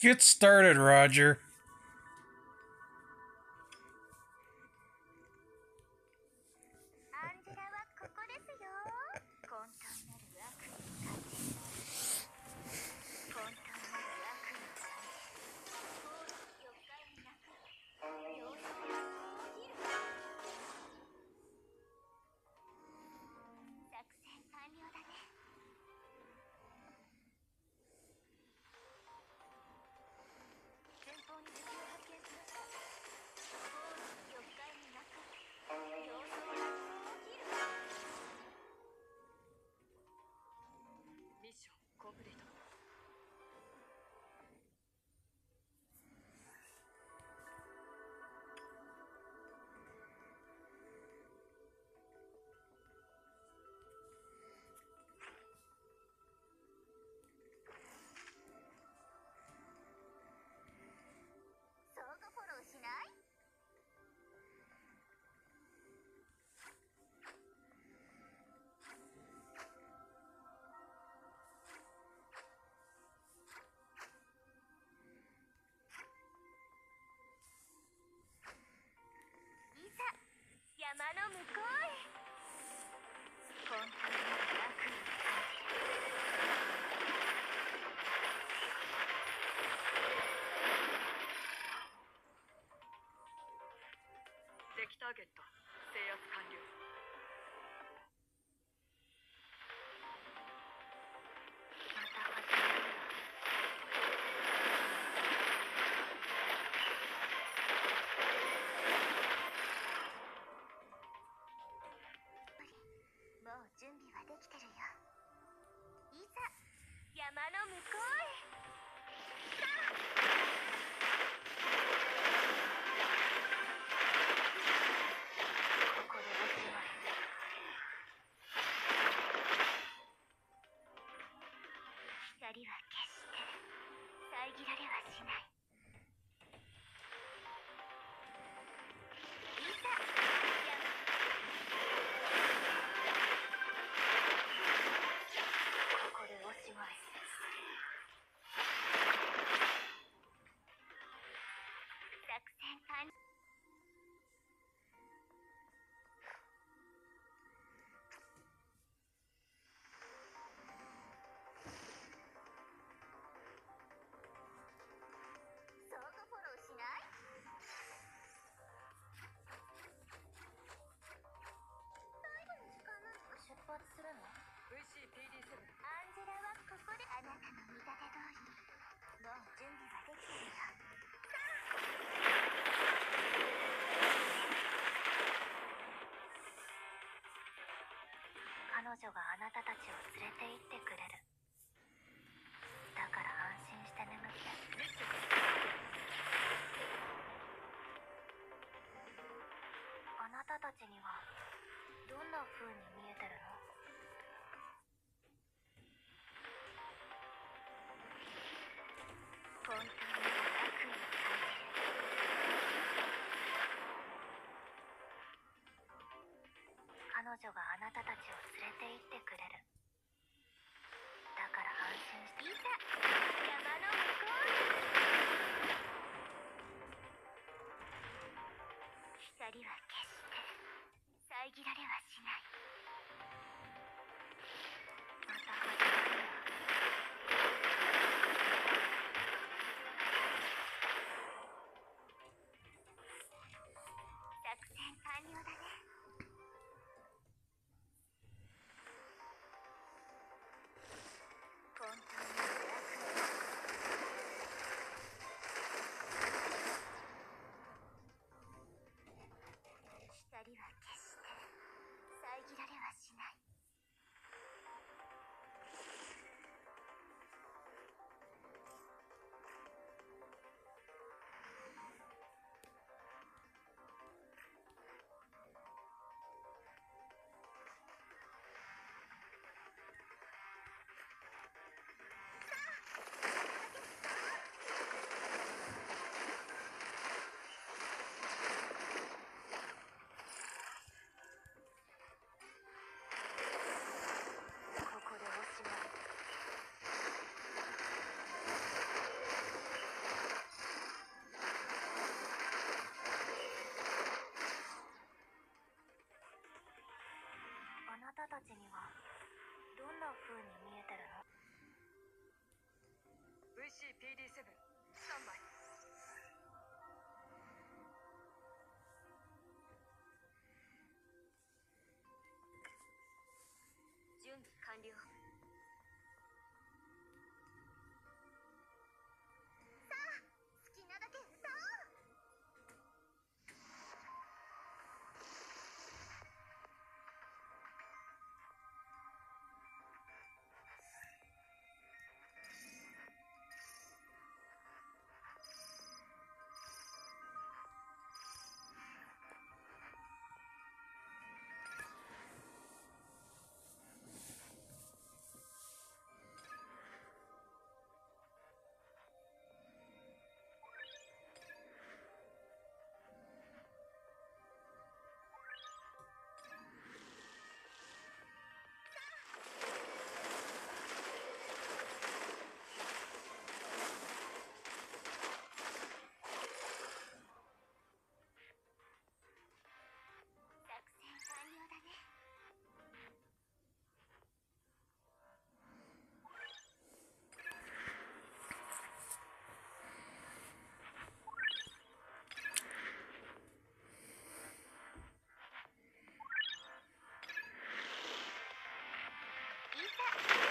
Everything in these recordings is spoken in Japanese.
Get started, Roger. 敵ターゲット制圧完了。Nicole. 女があなたたちを連れて行ってくれる。だから安心して眠って。あなたたちにはどんな風に見えてるの？本当に。女があなたたちを連れて行ってくれる。たたちにはどんな風に見えてるの？VCPD7 スタンバイ。準備完了 Yeah.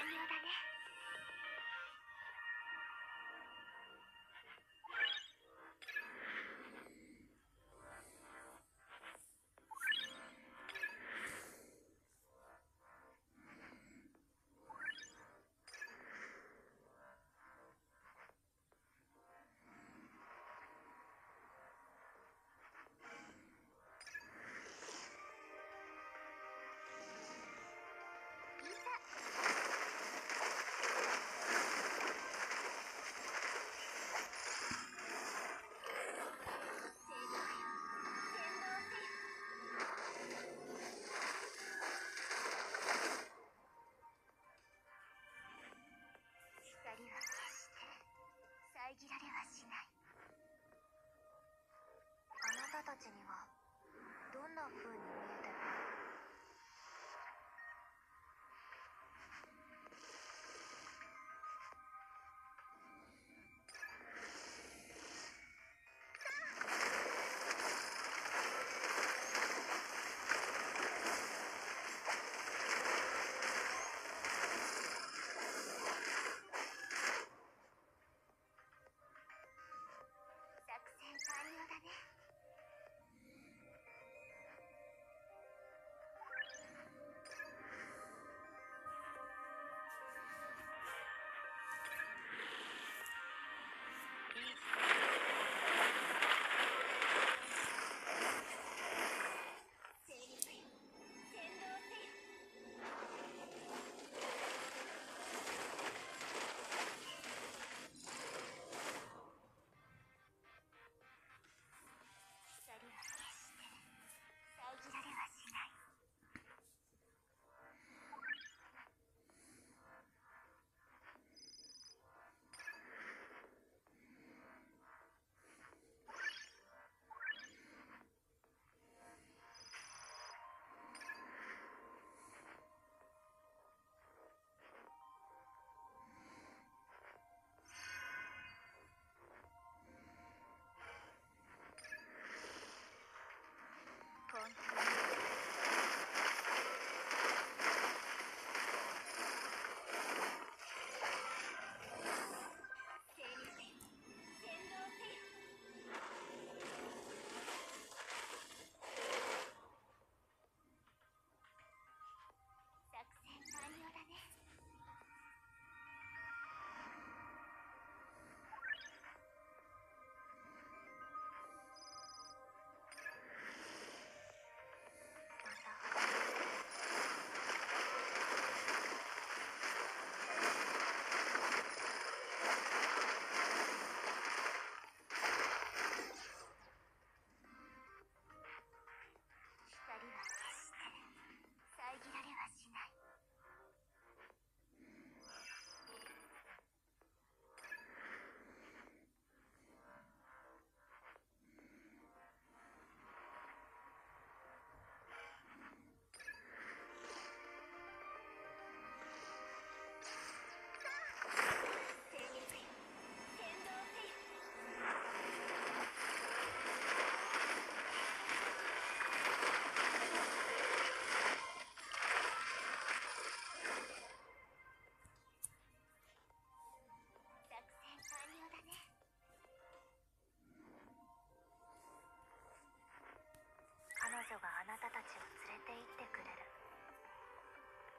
Are you